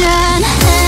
ocean.